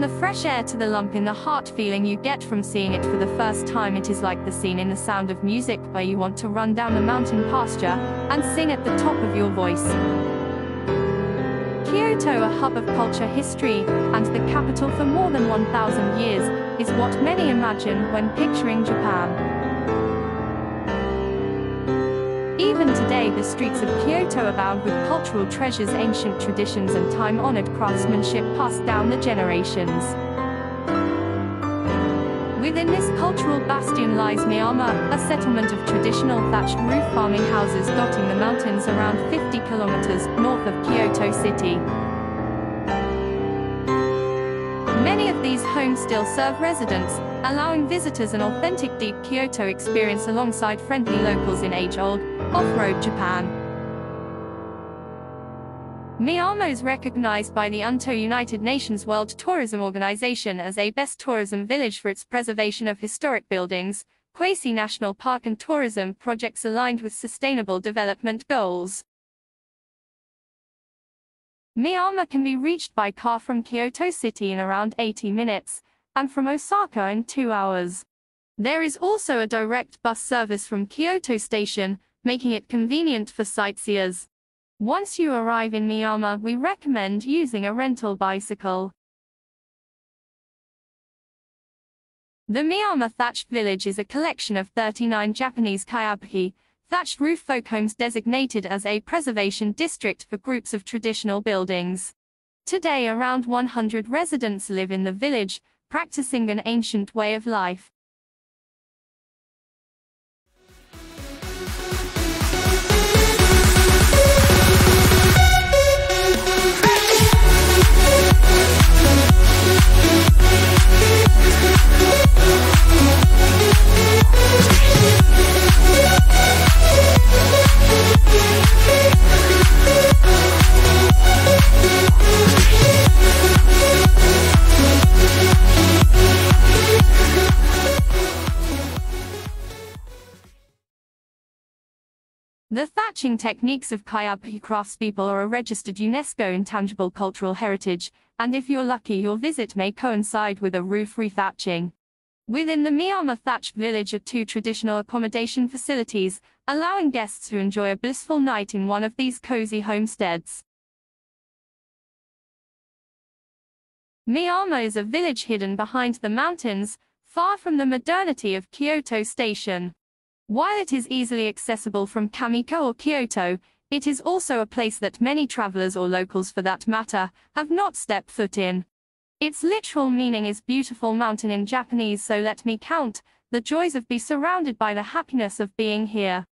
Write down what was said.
The fresh air to the lump in the heart feeling you get from seeing it for the first time, it is like the scene in The Sound of Music where you want to run down the mountain pasture and sing at the top of your voice. Kyoto, a hub of culture history, and the capital for more than 1,000 years, is what many imagine when picturing Japan. Even today the streets of Kyoto abound with cultural treasures ancient traditions and time-honored craftsmanship passed down the generations. Within this cultural bastion lies Miyama, a settlement of traditional thatched roof farming houses dotting the mountains around 50 kilometers north of Kyoto City. Many of these homes still serve residents, allowing visitors an authentic deep Kyoto experience alongside friendly locals in age-old, off-road Japan. Miyama is recognized by the UNWTO United Nations World Tourism Organization as a best tourism village for its preservation of historic buildings, quasi National Park and tourism projects aligned with sustainable development goals. Miyama can be reached by car from Kyoto City in around 80 minutes, and from Osaka in 2 hours. There is also a direct bus service from Kyoto Station, making it convenient for sightseers. Once you arrive in Miyama, we recommend using a rental bicycle. The Miyama Thatched Village is a collection of 39 Japanese kayabuki, thatched roof folk homes designated as a preservation district for groups of traditional buildings. Today around 100 residents live in the village, practicing an ancient way of life. The thatching techniques of Kayabuki craftspeople are a registered UNESCO intangible cultural heritage, and if you're lucky your visit may coincide with a roof rethatching. Within the Miyama thatched village are two traditional accommodation facilities, allowing guests to enjoy a blissful night in one of these cozy homesteads. Miyama is a village hidden behind the mountains, far from the modernity of Kyoto Station. While it is easily accessible from Kamiko or Kyoto, it is also a place that many travelers or locals for that matter, have not stepped foot in. Its literal meaning is beautiful mountain in Japanese so let me count, the joys of be surrounded by the happiness of being here.